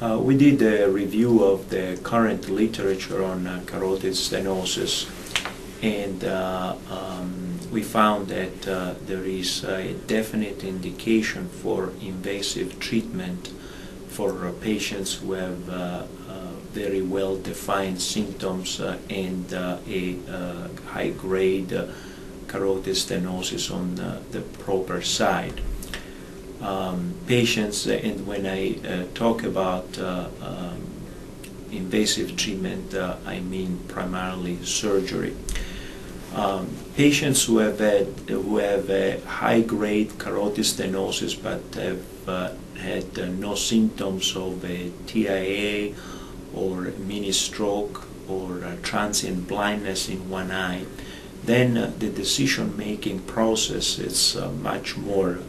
Uh, we did a review of the current literature on uh, carotid stenosis, and uh, um, we found that uh, there is a definite indication for invasive treatment for uh, patients who have uh, very well defined symptoms and a high grade carotid stenosis on the proper side um, patients, uh, and when I uh, talk about uh, um, invasive treatment, uh, I mean primarily surgery. Um, patients who have had, who have a high-grade carotid stenosis but have uh, had uh, no symptoms of a TIA or mini stroke or transient blindness in one eye, then the decision-making process is much more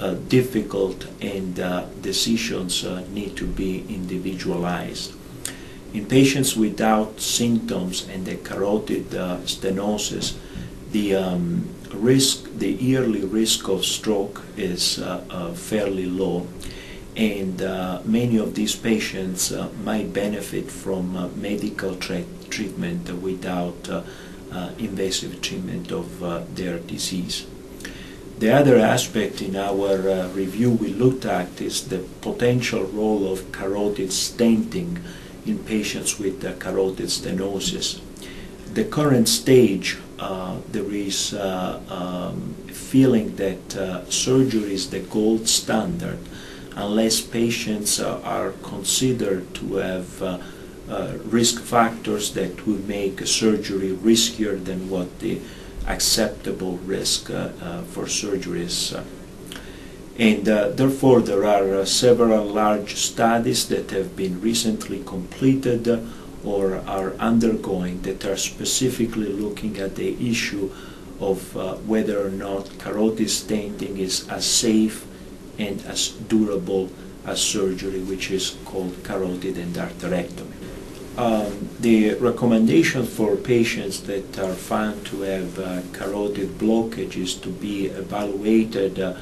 uh, difficult and uh, decisions uh, need to be individualized. In patients without symptoms and the carotid uh, stenosis, the um, risk, the yearly risk of stroke is uh, uh, fairly low and many of these patients might benefit from medical treatment without invasive treatment of their disease. The other aspect in our uh, review we looked at is the potential role of carotid stenting in patients with uh, carotid stenosis. The current stage, uh, there is uh, um, feeling that uh, surgery is the gold standard unless patients uh, are considered to have uh, risk factors that would make surgery riskier than what the acceptable risk uh, uh, for surgeries. And uh, therefore, there are several large studies that have been recently completed or are undergoing that are specifically looking at the issue of uh, whether or not carotid stenting is as safe and as durable as surgery, which is called carotid endarterectomy um, the recommendation for patients that are found to have uh, carotid blockage is to be evaluated uh,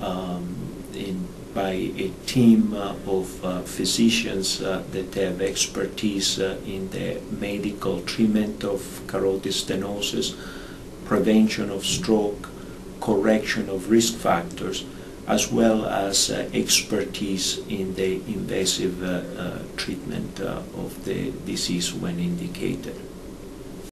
um, in, by a team uh, of uh, physicians uh, that have expertise uh, in the medical treatment of carotid stenosis, prevention of stroke, correction of risk factors, as well as uh, expertise in the invasive uh, uh, treatment of the disease when indicated.